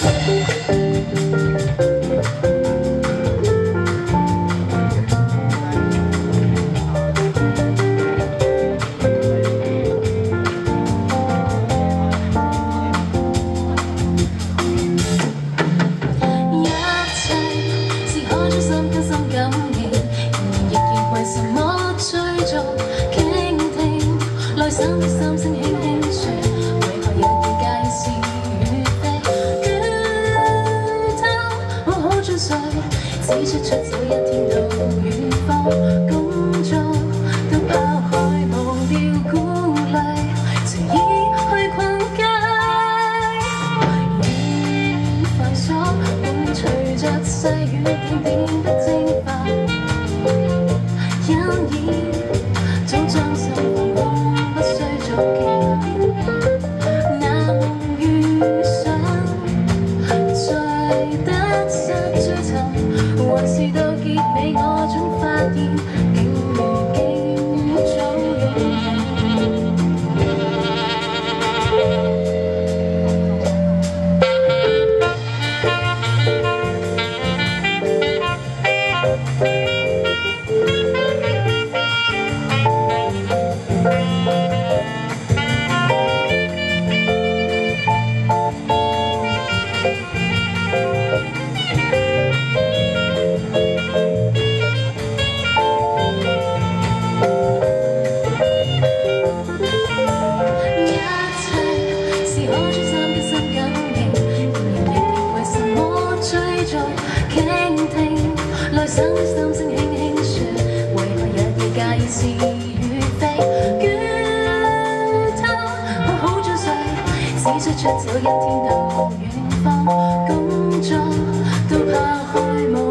一切是可专心更新感仍然亦要为什么追逐倾听，内心三声轻轻说。只需出走一天到远方，工作都抛开，忘掉顾虑，随意去逛街。雨繁琐，伴随着细雨点点的蒸发，因影早将心遗忘，不需再记。那梦与想，再出走一天到远方工作，都怕开忙。